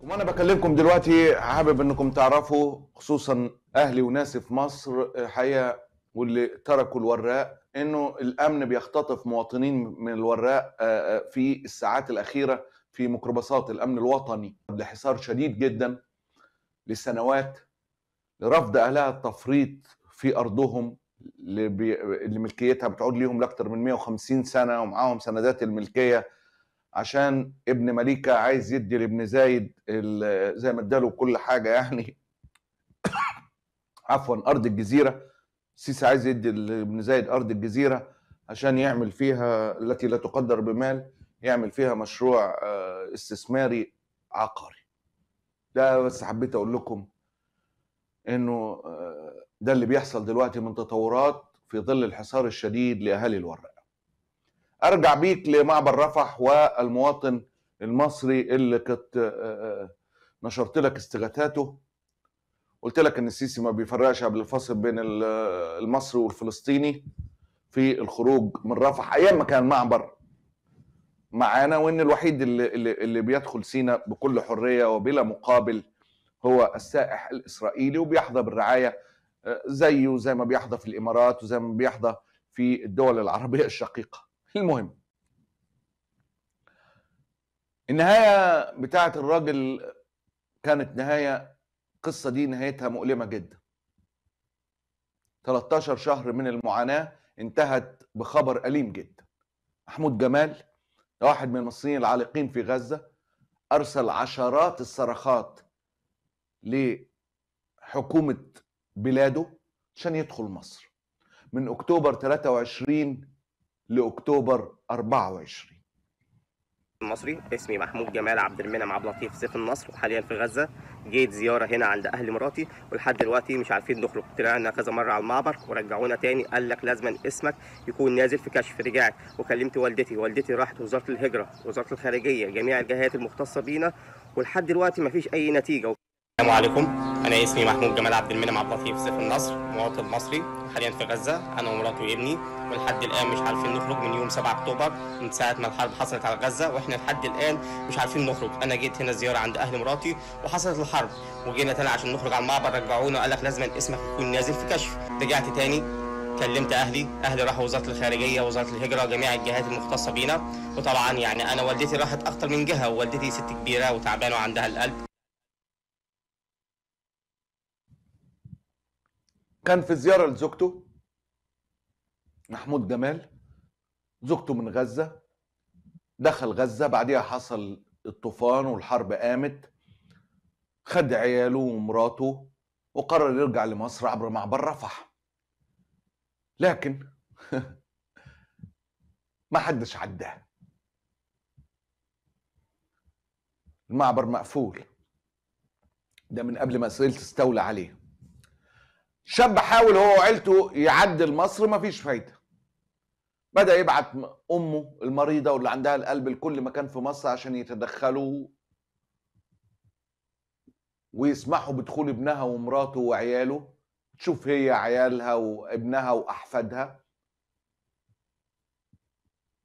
وأنا بكلمكم دلوقتي حابب إنكم تعرفوا خصوصا أهلي وناسي في مصر الحقيقة واللي تركوا الوراق إنه الأمن بيختطف مواطنين من الوراق آه، آه، في الساعات الأخيرة في ميكروباصات الأمن الوطني لحصار شديد جدا لسنوات لرفض أهلها التفريط في أرضهم. اللي ملكيتها بتعود ليهم لاكثر من 150 سنة ومعاهم سندات الملكية عشان ابن مليكة عايز يدي لابن زايد زي ما اداله كل حاجة يعني. عفوا أرض الجزيرة. السيسي عايز يدي لابن زايد أرض الجزيرة عشان يعمل فيها التي لا تقدر بمال يعمل فيها مشروع آه، استثماري عقاري. ده بس حبيت أقول لكم إنه آه، ده اللي بيحصل دلوقتي من تطورات في ظل الحصار الشديد لأهالي الوراق أرجع بيك لمعبر رفح والمواطن المصري اللي كنت آه، آه، نشرت لك استغاثاته. قلت لك إن السيسي ما بيفرقش قبل الفصل بين ال- المصري والفلسطيني في الخروج من رفح أيام ما كان معبر. معانا وإن الوحيد اللي, اللي, بيدخل سينا بكل حرية وبلا مقابل هو السائح الإسرائيلي وبيحظى بالرعاية آه، زيه زي ما بيحظى في الإمارات وزي ما بيحظى في الدول العربية الشقيقة. المهم. النهاية بتاعة الراجل كانت نهاية القصة دي نهايتها مؤلمة جدا. 13 شهر من المعاناة انتهت بخبر أليم جدا. محمود جمال واحد من المصريين العالقين في غزة أرسل عشرات الصرخات لحكومة بلاده عشان يدخل مصر. من أكتوبر 23 لأكتوبر 24 المصري اسمي محمود جمال عبد المنعم عبد اللطيف سيف النصر وحاليا في غزة. جيت زيارة هنا عند أهل مراتي ولحد دلوقتي مش عارفين نخرج. طلعنا كذا مرة على المعبر ورجعونا تاني. قال لك لازم اسمك يكون نازل في كشف رجعت وكلمت والدتي. والدتي راحت وزارة الهجرة وزارة الخارجية جميع الجهات المختصة بينا. ولحد دلوقتي مفيش أي نتيجة. السلام عليكم. أنا اسمي محمود جمال عبد المنعم عبد اللطيف سيف النصر مواطن مصري حاليا في غزة. أنا ومراتي وابني ولحد الآن مش عارفين نخرج من يوم 7 أكتوبر من ساعة ما الحرب حصلت على غزة وإحنا لحد الآن مش عارفين نخرج. أنا جيت هنا زيارة عند أهل مراتي وحصلت الحرب. وجينا تاني عشان نخرج على المعبر رجعونا قال لك لازم اسمك يكون نازل في كشف. رجعت تاني كلمت أهلي. أهلي راحوا وزارة الخارجية وزارة الهجرة جميع الجهات المختصة بينا. وطبعا يعني أنا والدتي راحت أكتر من جهة ووالدتي ست كبيرة وتعبانة وعندها القلب. كان في زيارة لزوجته محمود جمال. زوجته من غزة دخل غزة بعديها حصل الطوفان والحرب قامت. خد عياله ومراته وقرر يرجع لمصر عبر معبر رفح. لكن ما حدش عداه. المعبر مقفول. ده من قبل ما اسرائيل تستولى عليه. شاب حاول هو وعيلته يعدل مصر مفيش فايدة. بدأ يبعت أمه المريضة واللي عندها القلب لكل مكان في مصر عشان يتدخلوا ويسمحوا بدخول ابنها ومراته وعياله. تشوف هي عيالها وابنها وأحفادها.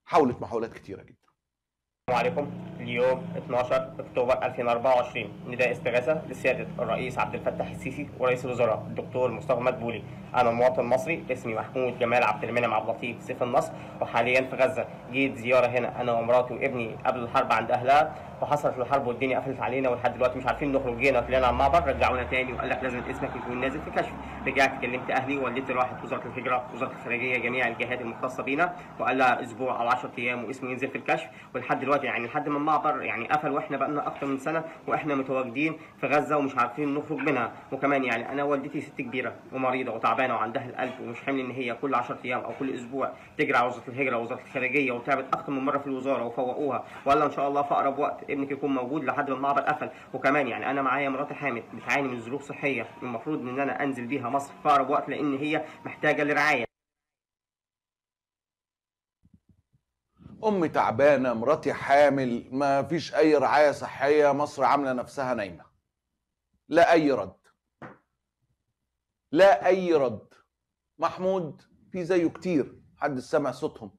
حاولت محاولات كتيرة جدا. السلام عليكم. اليوم 12 أكتوبر 2024 نداء استغاثة لسياده الرئيس عبد الفتاح السيسي ورئيس الوزراء الدكتور مصطفى مدبولي. أنا مواطن مصري اسمي محمود جمال عبد المنعم عبد اللطيف سيف النصر وحاليا في غزة. جيت زيارة هنا أنا ومراتي وابني قبل الحرب عند أهلها وحصلت الحرب والدنيا قفلت علينا ولحد دلوقتي مش عارفين نخرج جينا طلعنا على المعبر رجعونا تاني وقال لك لازم اسمك يكون نازل في كشف. رجعت كلمت أهلي والدتي راحت وزارة الهجرة وزارة الخارجية جميع الجهات المختصة بينا وقال لها أسبوع أو 10 أيام واسمه ينزل في الكشف ولحد دلوقتي يعني لحد ما المعبر يعني قفل وإحنا بقالنا أكتر من سنة وإحنا متواجدين في غزة ومش عارفين نخرج منها. وكمان يعني أنا والدتي ست كبيرة ومريضة وتعبانة وعندها القلب ومش حامل إن هي كل 10 أيام أو كل أسبوع تجري على وزارة الهجرة ووزارة الخارجية وتعبت أكتر من مرة في الوزارة وفوقوها. وقال لها إن شاء الله في أقرب وقت ابنك يكون موجود لحد ما المعبر قفل. وكمان يعني أنا معايا مراتي حامل بتعاني من ظروف صحية المفروض إن أنا أنزل بيها مصر في اقرب وقت لأن هي محتاجة لرعاية. امي تعبانة مراتي حامل ما فيش أي رعاية صحية مصر عاملة نفسها نايمة. لا أي رد. لا أي رد. محمود في زيه كتير. حد سمع صوتهم.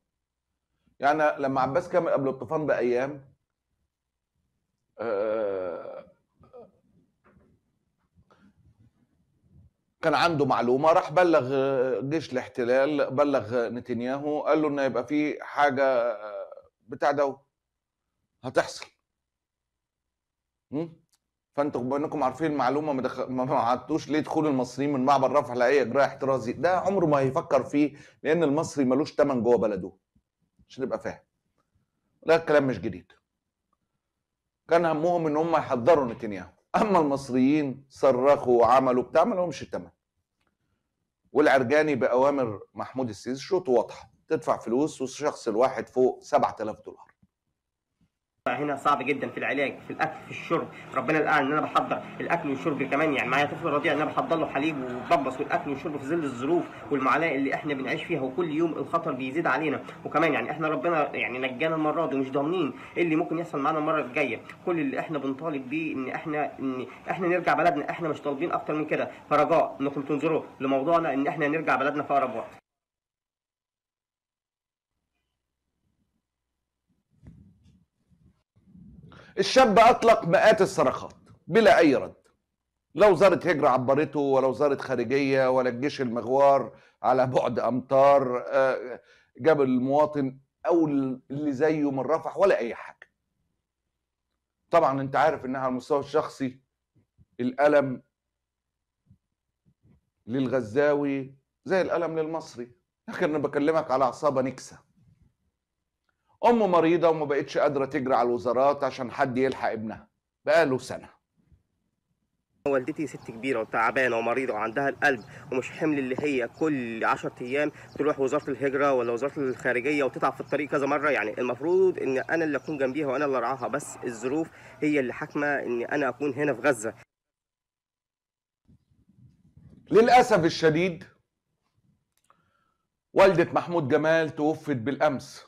يعني لما عباس كامل قبل الطوفان بأيام آه، كان عنده معلومة راح بلغ جيش الاحتلال بلغ نتنياهو قال له ان يبقى في حاجة آه، بتاع ده هتحصل? فأنتوا بما انكم عارفين المعلومة ما, دخ... ما بعتوش ليه دخول المصريين من معبر رفح لأي إجراء احترازي؟ ده عمره ما هيفكر فيه لأن المصري ملوش تمن جوه بلده. عشان نبقى فاهم. ده الكلام مش جديد. كان همهم إن هم يحضروا نتنياهو. أما المصريين صرخوا وعملوا بتاع ما لهمش تمن. والعرجاني بأوامر محمود السيسي شروطه واضحة تدفع فلوس والشخص الواحد فوق 7000 دولار. هنا صعب جدا في العلاج في الأكل في الشرب. ربنا الآن إن أنا بحضر الأكل والشرب كمان يعني معايا طفل رضيع إن أنا بحضر له حليب وببص والأكل والشرب في ظل الظروف والمعاناة اللي إحنا بنعيش فيها وكل يوم الخطر بيزيد علينا. وكمان يعني إحنا ربنا يعني نجانا المرة دي ومش ضامنين إيه اللي ممكن يحصل معانا المرة الجاية. كل اللي إحنا بنطالب بيه إن إحنا إن إحنا نرجع بلدنا إحنا مش طالبين أكتر من كده. فرجاء إنكم تنظروا لموضوعنا إن إحنا نرجع بلدنا في أقرب وقت. الشاب أطلق مئات الصرخات بلا أي رد. لا وزاره هجرة عبرته ولا وزاره خارجية ولا الجيش المغوار على بعد امتار آه، جاب المواطن أو اللي زيه من رفح ولا أي حاجة. طبعا أنت عارف إنها على المستوى الشخصي الألم للغزاوي زي الألم للمصري. لكن أنا بكلمك على عصابة نكسة. ام مريضة وما بقتش قادرة تجري على الوزارات عشان حد يلحق ابنها. بقاله سنة. والدتي ست كبيرة وتعبانة ومريضة وعندها القلب ومش حمل اللي هي كل 10 أيام تروح وزارة الهجرة ولا وزارة الخارجية وتتعب في الطريق كذا مرة. يعني المفروض إن أنا اللي أكون جنبيها وأنا اللي أرعاها بس الظروف هي اللي حاكمة إن أنا أكون هنا في غزة. للأسف الشديد والدة محمود جمال توفت بالأمس.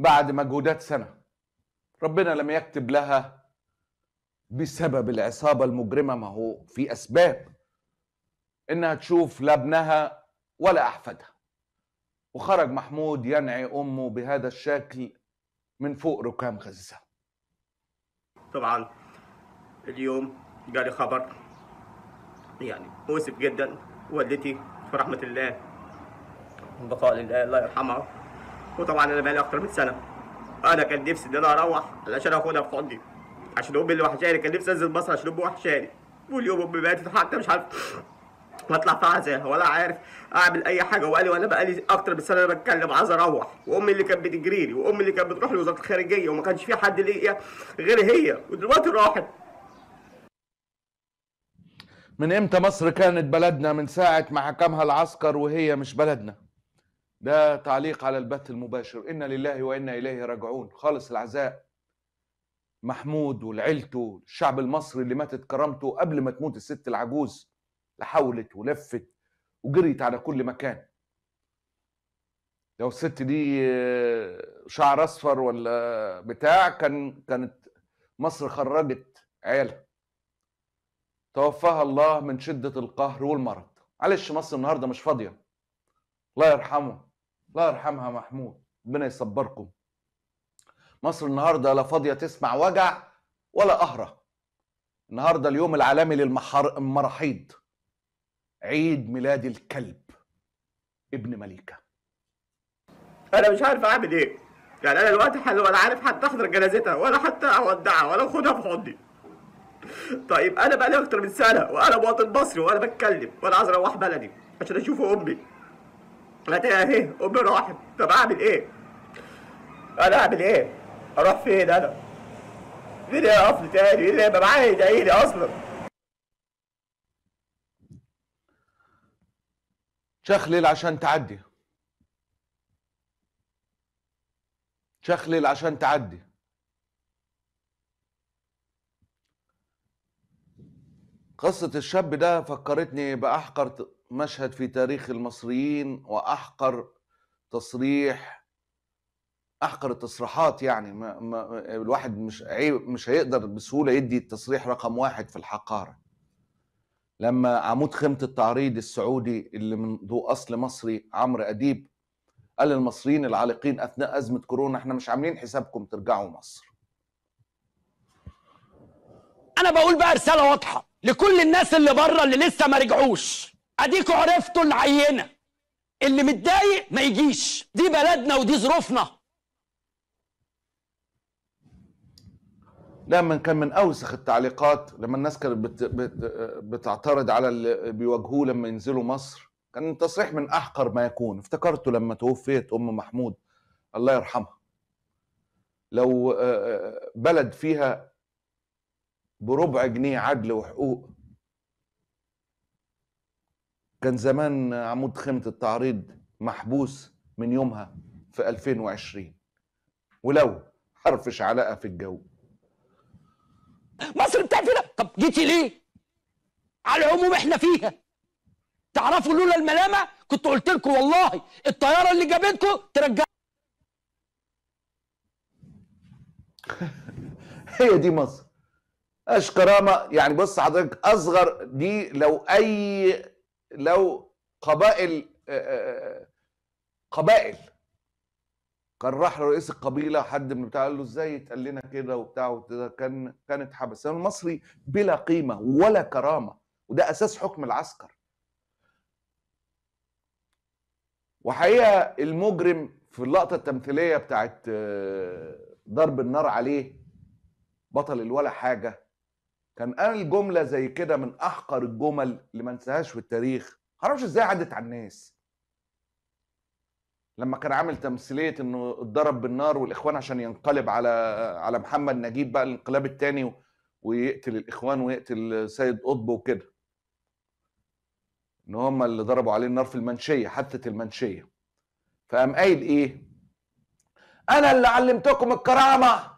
بعد مجهودات سنة. ربنا لم يكتب لها بسبب العصابة المجرمة. ما هو في أسباب. إنها تشوف لا ابنها ولا أحفادها. وخرج محمود ينعي أمه بهذا الشكل من فوق ركام غزة. طبعا اليوم جالي خبر يعني مؤسف جدا. والدتي في رحمه الله البقاء لله الله يرحمها وطبعا أنا بقالي أكتر من سنة. أنا كان نفسي إن أنا أروح علشان اخدها في حضني عشان امي اللي وحشاني كان نفسي أنزل مصر عشان امي وحشاني. واليوم امي ماتت حتى مش عارف واطلع في عزاها ولا عارف أعمل أي حاجة. وقالي وأنا بقالي أكتر من سنة أنا بتكلم عايز أروح. وامي اللي كانت بتجري لي وامي اللي كانت بتروح لوزارة الخارجية وما كانش في حد ليا غير هي. ودلوقتي راحت. من إمتى مصر كانت بلدنا من ساعة ما حكمها العسكر وهي مش بلدنا؟ ده تعليق على البث المباشر. إنا لله وإنا إليه راجعون. خالص العزاء. محمود ولعيلته الشعب المصري اللي ماتت كرامته قبل ما تموت الست العجوز. اللي حاولت ولفت وجريت على كل مكان. لو الست دي شعر أصفر ولا بتاع كان كانت مصر خرجت عيالها. توفاها الله من شدة القهر والمرض. معلش مصر النهاردة مش فاضية. الله يرحمه. الله يرحمها محمود ربنا يصبركم. مصر النهاردة لا فاضية تسمع وجع ولا قهرة النهاردة اليوم العالمي للمراحيض عيد ميلاد الكلب ابن مليكة. أنا مش عارف أعمل إيه. يعني أنا دلوقتي حل ولا عارف حتى احضر جنازتها ولا حتى أودعها ولا أخدها في حضني. طيب أنا بقالي أكتر من سنة وأنا مواطن مصري وأنا بتكلم وأنا عايز أروح بلدي عشان أشوف أمي. هتلاقيها اهي امي راحت طب اعمل إيه؟ أنا اعمل إيه؟ أروح فين أنا؟ مين اللي يقف لي تاني؟ مين اللي يبقى معايا يدعي لي أصلا؟ شخلل عشان تعدي شخلل عشان تعدي قصة الشاب ده فكرتني بأحقر مشهد في تاريخ المصريين وأحقر تصريح أحقر التصريحات يعني ما ما الواحد مش عيب مش هيقدر بسهولة يدي التصريح رقم واحد في الحقارة. لما عمود خيمة التعريض السعودي اللي من ذو أصل مصري عمرو أديب قال للمصريين العالقين أثناء أزمة كورونا إحنا مش عاملين حسابكم ترجعوا مصر. أنا بقول بقى رسالة واضحة لكل الناس اللي بره اللي لسه ما رجعوش. اديكوا عرفتوا العينة. اللي متضايق ما يجيش. دي بلدنا ودي ظروفنا. لا من كان من أوسخ التعليقات لما الناس كانت بت بت بتعترض على اللي بيواجهوه لما ينزلوا مصر. كان تصريح من أحقر ما يكون. افتكرته لما توفيت أم محمود. الله يرحمها. لو آه، بلد فيها بربع جنيه عدل وحقوق كان زمان عمود خيمة التعريض محبوس من يومها في 2020 ولو حرفش علاقة في الجو. مصر بتقفل طب جيتي ليه؟ على العموم إحنا فيها. تعرفوا لولا الملامة كنت قلت لكم والله الطيارة اللي جابتكم ترجع هي دي مصر. اش كرامة؟ يعني بص حضرتك أصغر دي لو أي لو قبائل آه، آه، قبائل. كان راح رئيس القبيلة حد من بتاع قال له إزاي يتقال لنا كده وبتاع كان كان اتحبس يعني المصري بلا قيمة ولا كرامة وده أساس حكم العسكر. وحقيقة المجرم في اللقطة التمثيلية بتاعت آه، ضرب النار عليه بطل الولا حاجة. كان قال جملة زي كده من أحقر الجمل اللي ما انساهاش في التاريخ. معرفش إزاي عدت على الناس. لما كان عامل تمثيلية إنه اتضرب بالنار والإخوان عشان ينقلب على على محمد نجيب بقى الانقلاب الثاني ويقتل الإخوان ويقتل سيد قطب وكده. إن هم اللي ضربوا عليه النار في المنشية حادثة المنشية. فقام قايل إيه؟ أنا اللي علمتكم الكرامة!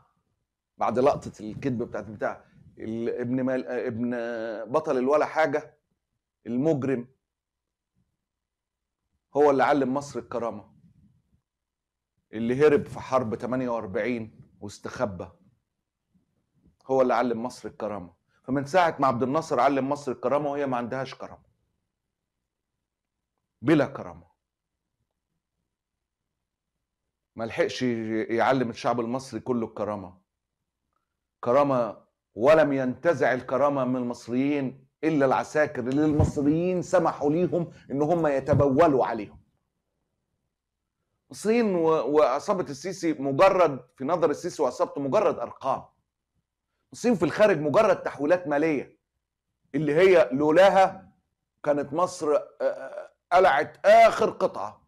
بعد لقطة الكذب بتاعت بتاع ابن مال ابن بطل الولا حاجة المجرم هو اللي علم مصر الكرامة اللي هرب في حرب 48 واستخبى هو اللي علم مصر الكرامة. فمن ساعة ما عبد الناصر علم مصر الكرامة وهي ما عندهاش كرامة. بلا كرامة. ما لحقش يعلم الشعب المصري كله الكرامة. كرامة ولم ينتزع الكرامة من المصريين إلا العساكر اللي المصريين سمحوا ليهم إن هم يتبولوا عليهم. المصريين و- وعصابة السيسي مجرد في نظر السيسي وعصابته مجرد أرقام. المصريين في الخارج مجرد تحويلات مالية. اللي هي لولاها كانت مصر قلعت آخر قطعة.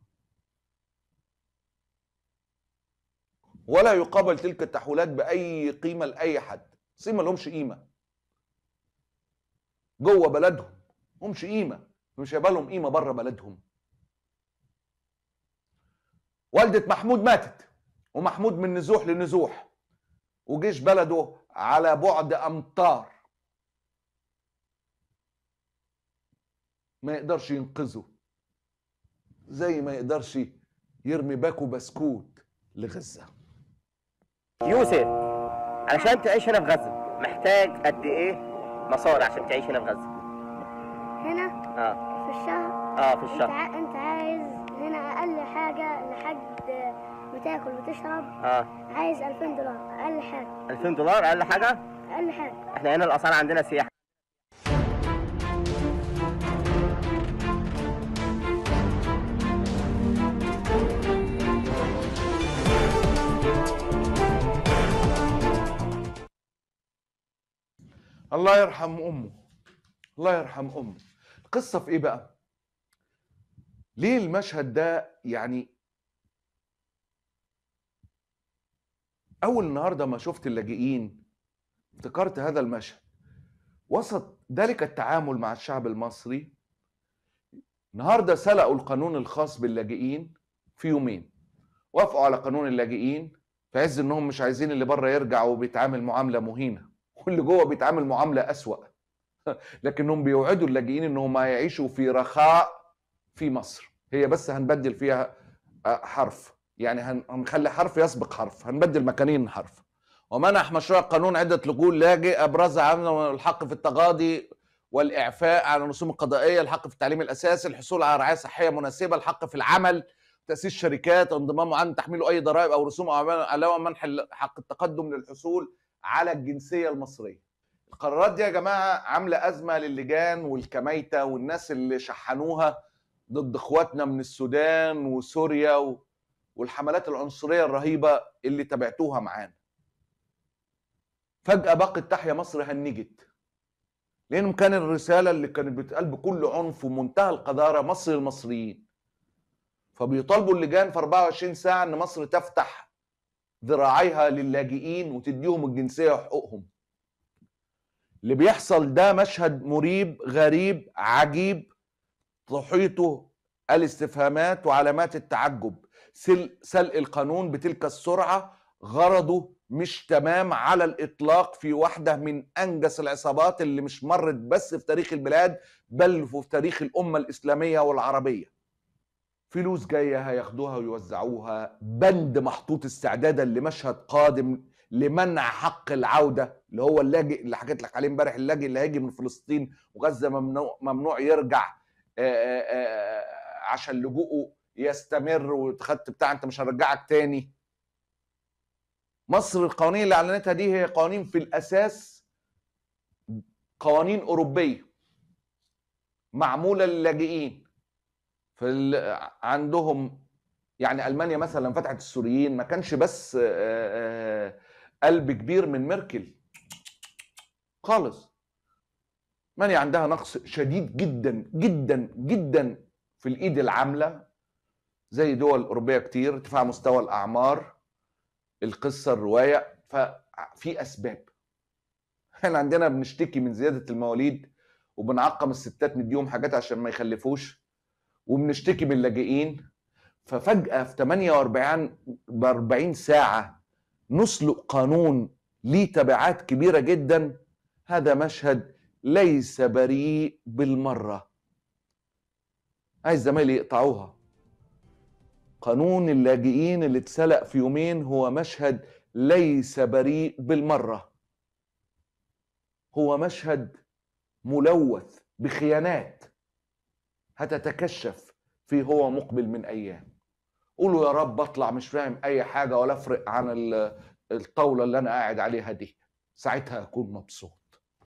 ولا يقابل تلك التحويلات بأي قيمة لأي حد. المصريين ما لهمش قيمة. جوه بلدهم همش قيمة. مش هيبقى لهم قيمة بره بلدهم. والدة محمود ماتت ومحمود من نزوح لنزوح وجيش بلده على بعد أمتار. ما يقدرش ينقذه زي ما يقدرش يرمي باكو بسكوت لغزة. يوسف. علشان تعيش هنا في غزة محتاج قد إيه مصاري عشان تعيش هنا في غزة؟ هنا؟ آه. في الشهر؟ آه في أنت الشهر ع- أنت عايز هنا أقل حاجة لحد بتاكل وتشرب؟ آه. عايز 2000 دولار أقل حاجة. 2000 دولار أقل حاجة؟ أقل حاجة. إحنا هنا الأسعار عندنا سياحة. الله يرحم أمه. الله يرحم أمه. القصة في إيه بقى؟ ليه المشهد ده يعني أول النهارده ما شفت اللاجئين افتكرت هذا المشهد. وسط ذلك التعامل مع الشعب المصري النهارده سلقوا القانون الخاص باللاجئين في يومين. وافقوا على قانون اللاجئين في عز إنهم مش عايزين اللي بره يرجع وبيتعامل معاملة مهينة. واللي جوه بيتعامل معاملة أسوأ. لكنهم بيوعدوا اللاجئين إنهم هيعيشوا في رخاء في مصر. هي بس هنبدل فيها آه، حرف. يعني هن- هنخلي حرف يسبق حرف. هنبدل مكانين حرف. ومنح مشروع القانون عدة لجول لاجئ أبرزها عمل الحق في التغاضي والإعفاء عن الرسوم القضائية الحق في التعليم الأساسي الحصول على رعاية صحية مناسبة الحق في العمل تأسيس شركات انضمام عن تحميل أي ضرائب أو رسوم أو علاوة منح حق التقدم للحصول على الجنسية المصرية القرارات دي يا جماعة عاملة أزمة للجان والكميتة والناس اللي شحنوها ضد إخواتنا من السودان وسوريا و... والحملات العنصرية الرهيبة اللي تابعتوها معانا. فجأة باقي تحيا مصر هنجت. لانهم كان الرسالة اللي كانت بتقال بكل عنف ومنتهى القذارة مصر المصريين. فبيطالبوا اللجان في 24 ساعة إن مصر تفتح ذراعيها للاجئين وتديهم الجنسية وحقوقهم. اللي بيحصل ده مشهد مريب غريب عجيب تحيطه الاستفهامات وعلامات التعجب سل- سلق القانون بتلك السرعة غرضه مش تمام على الإطلاق في واحدة من أنجس العصابات اللي مش مرت بس في تاريخ البلاد بل في تاريخ الأمة الإسلامية والعربية فلوس جاية هياخدوها ويوزعوها بند محطوط استعدادا لمشهد قادم لمنع حق العودة اللي هو اللاجئ اللي حكيت لك عليه امبارح اللاجئ اللي هيجي من فلسطين وغزة ممنوع, ممنوع يرجع آه، آه، عشان لجوءه يستمر وخدت بتاع أنت مش هرجعك تاني. مصر القوانين اللي أعلنتها دي هي قوانين في الأساس قوانين أوروبية معمولة للاجئين. في عندهم يعني ألمانيا مثلا فتحت السوريين ما كانش بس آه، آه، قلب كبير من ميركل. خالص. المانيا عندها نقص شديد جدا جدا جدا في الإيد العاملة زي دول أوروبية كتير ارتفاع مستوى الأعمار القصة الرواية ففي أسباب. إحنا عندنا بنشتكي من زيادة المواليد وبنعقم الستات نديهم حاجات عشان ما يخلفوش. وبنشتكي من اللاجئين. ففجأة في 48 ب 40 ساعة نسلق قانون ليه تبعات كبيرة جدا. هذا مشهد ليس بريء بالمرة. عايز زمايلي يقطعوها. قانون اللاجئين اللي اتسلق في يومين هو مشهد ليس بريء بالمرة. هو مشهد ملوث بخيانات. هتتكشف في هو مقبل من أيام. قولوا يا رب أطلع مش فاهم أي حاجة ولا أفرق عن ال- الطاولة اللي أنا قاعد عليها دي. ساعتها أكون مبسوط.